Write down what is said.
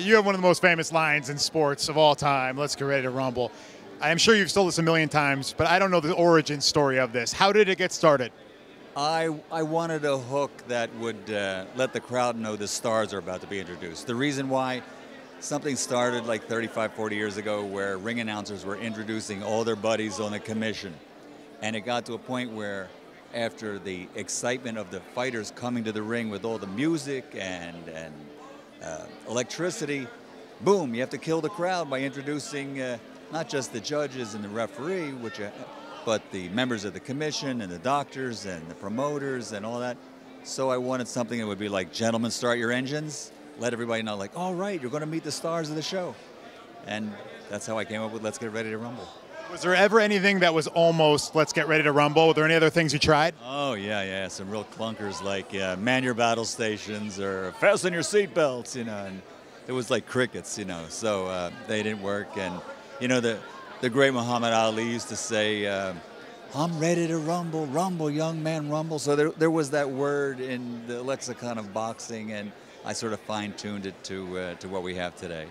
You have one of the most famous lines in sports of all time. Let's get ready to rumble. I am sure you've told this a million times, but I don't know the origin story of this. How did it get started? I, I wanted a hook that would uh, let the crowd know the stars are about to be introduced. The reason why something started like 35, 40 years ago where ring announcers were introducing all their buddies on the commission. And it got to a point where after the excitement of the fighters coming to the ring with all the music and, and uh, electricity, boom, you have to kill the crowd by introducing uh, not just the judges and the referee, which, uh, but the members of the commission and the doctors and the promoters and all that. So I wanted something that would be like, gentlemen, start your engines. Let everybody know, like, all right, you're going to meet the stars of the show. And that's how I came up with Let's Get Ready to Rumble. Was there ever anything that was almost let's get ready to rumble? Were there any other things you tried? Oh, yeah, yeah. Some real clunkers like uh, man your battle stations or fasten your seatbelts, you know. And it was like crickets, you know. So uh, they didn't work. And, you know, the, the great Muhammad Ali used to say, uh, I'm ready to rumble, rumble, young man, rumble. So there, there was that word in the lexicon of boxing, and I sort of fine tuned it to, uh, to what we have today.